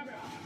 camera.